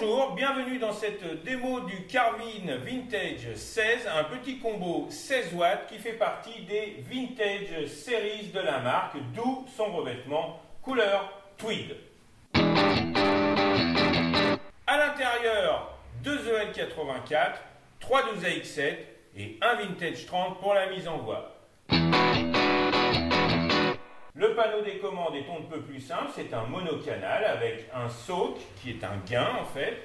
Bonjour, bienvenue dans cette démo du Carvin Vintage 16, un petit combo 16 watts qui fait partie des Vintage Series de la marque, d'où son revêtement couleur tweed. À l'intérieur, deux EL84, 3 12 AX7 et un Vintage 30 pour la mise en voie. Panneau des commandes est un peu plus simple, c'est un monocanal avec un soak qui est un gain en fait,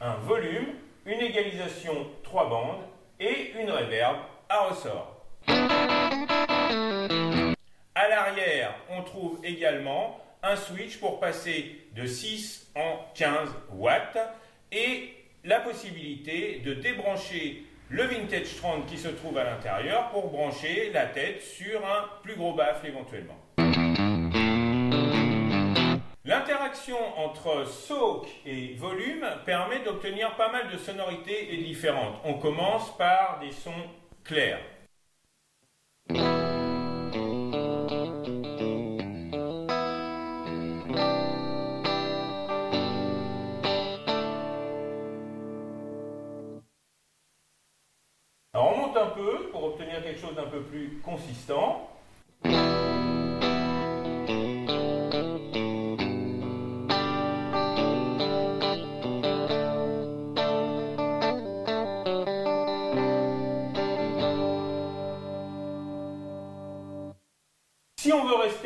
un volume, une égalisation 3 bandes et une reverb à ressort. À l'arrière, on trouve également un switch pour passer de 6 en 15 watts et la possibilité de débrancher le Vintage 30 qui se trouve à l'intérieur pour brancher la tête sur un plus gros baffle éventuellement. L'interaction entre soak et volume permet d'obtenir pas mal de sonorités différentes. On commence par des sons clairs. Alors on monte un peu pour obtenir quelque chose d'un peu plus consistant.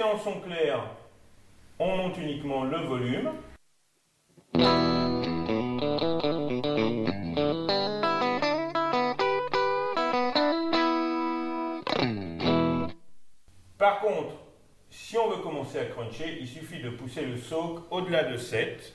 En son clair, on monte uniquement le volume. Par contre, si on veut commencer à cruncher, il suffit de pousser le soak au-delà de 7.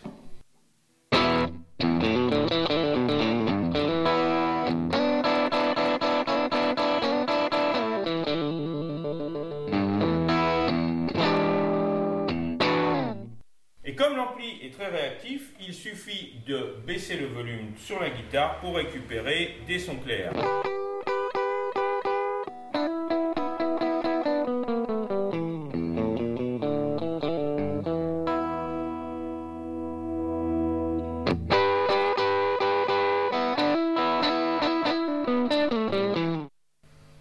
L'ampli est très réactif, il suffit de baisser le volume sur la guitare pour récupérer des sons clairs.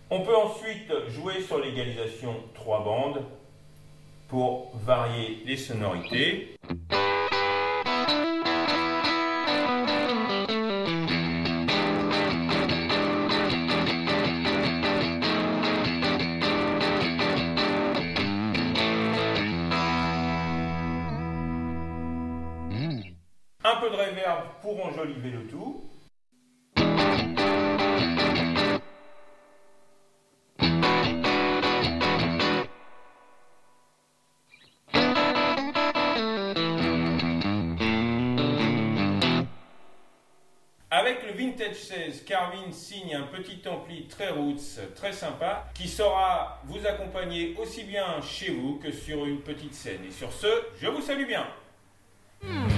On peut ensuite jouer sur l'égalisation 3 bandes pour varier les sonorités. Un peu de reverb pour enjoliver le tout. Avec le Vintage 16, Carvin signe un petit ampli très roots, très sympa, qui saura vous accompagner aussi bien chez vous que sur une petite scène. Et sur ce, je vous salue bien. Hmm.